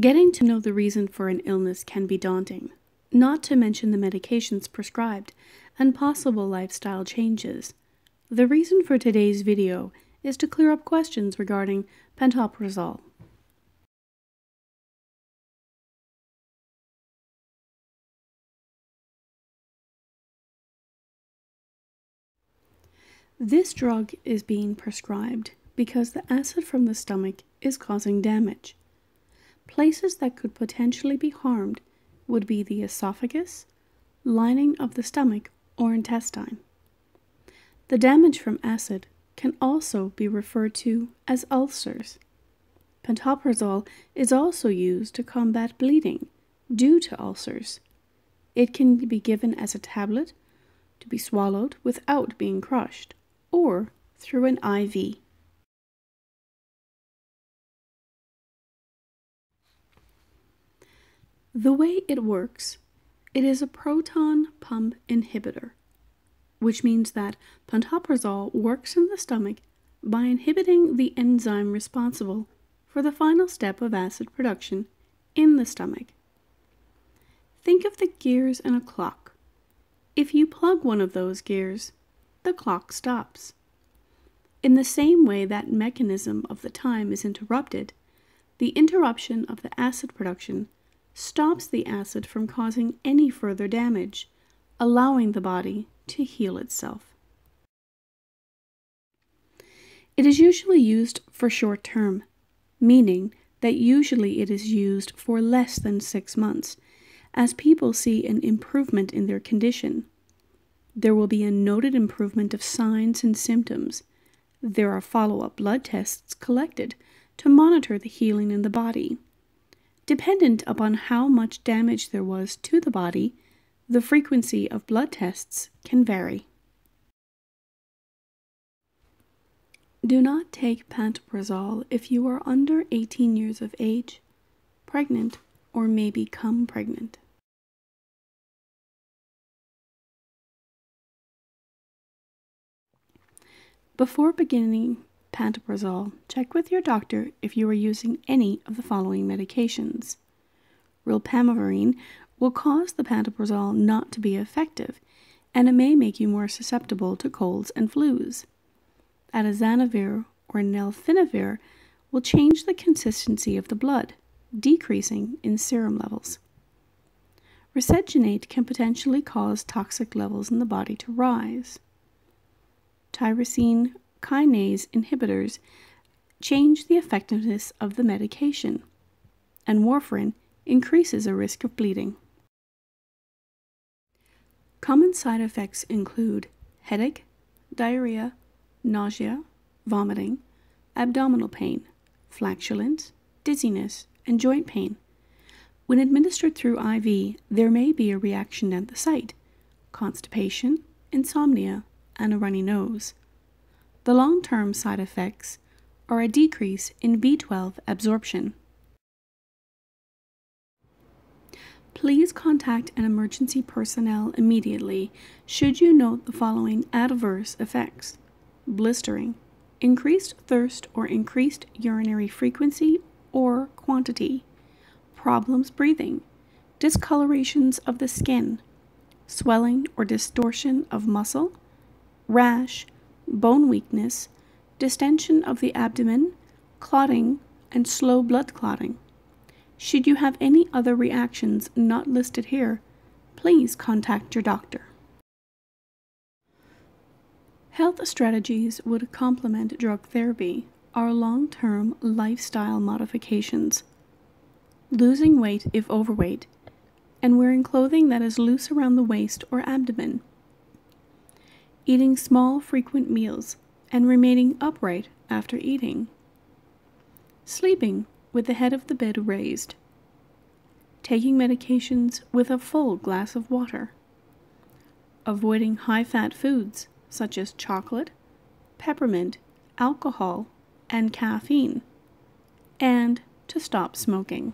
Getting to know the reason for an illness can be daunting, not to mention the medications prescribed and possible lifestyle changes. The reason for today's video is to clear up questions regarding pantoprazole. This drug is being prescribed because the acid from the stomach is causing damage. Places that could potentially be harmed would be the esophagus, lining of the stomach, or intestine. The damage from acid can also be referred to as ulcers. Pantoprazole is also used to combat bleeding due to ulcers. It can be given as a tablet to be swallowed without being crushed or through an IV. The way it works, it is a proton pump inhibitor, which means that pantoprazole works in the stomach by inhibiting the enzyme responsible for the final step of acid production in the stomach. Think of the gears in a clock. If you plug one of those gears, the clock stops. In the same way that mechanism of the time is interrupted, the interruption of the acid production stops the acid from causing any further damage, allowing the body to heal itself. It is usually used for short term, meaning that usually it is used for less than six months, as people see an improvement in their condition. There will be a noted improvement of signs and symptoms. There are follow up blood tests collected to monitor the healing in the body. Dependent upon how much damage there was to the body, the frequency of blood tests can vary. Do not take pantoprazole if you are under 18 years of age, pregnant, or may become pregnant. Before beginning pantoprazole, check with your doctor if you are using any of the following medications. Rilpivirine will cause the pantoprazole not to be effective, and it may make you more susceptible to colds and flus. Atazanavir or nelfinavir will change the consistency of the blood, decreasing in serum levels. Reseginate can potentially cause toxic levels in the body to rise. Tyrosine kinase inhibitors change the effectiveness of the medication, and warfarin increases a risk of bleeding. Common side effects include headache, diarrhea, nausea, vomiting, abdominal pain, flatulence, dizziness, and joint pain. When administered through IV, there may be a reaction at the site, constipation, insomnia, and a runny nose. The long term side effects are a decrease in B12 absorption. Please contact an emergency personnel immediately should you note the following adverse effects blistering, increased thirst or increased urinary frequency or quantity, problems breathing, discolorations of the skin, swelling or distortion of muscle, rash, bone weakness, distension of the abdomen, clotting, and slow blood clotting. Should you have any other reactions not listed here, please contact your doctor. Health strategies would complement drug therapy are long term lifestyle modifications. Losing weight if overweight, and wearing clothing that is loose around the waist or abdomen eating small, frequent meals, and remaining upright after eating. Sleeping with the head of the bed raised. Taking medications with a full glass of water. Avoiding high fat foods such as chocolate, peppermint, alcohol, and caffeine. And to stop smoking.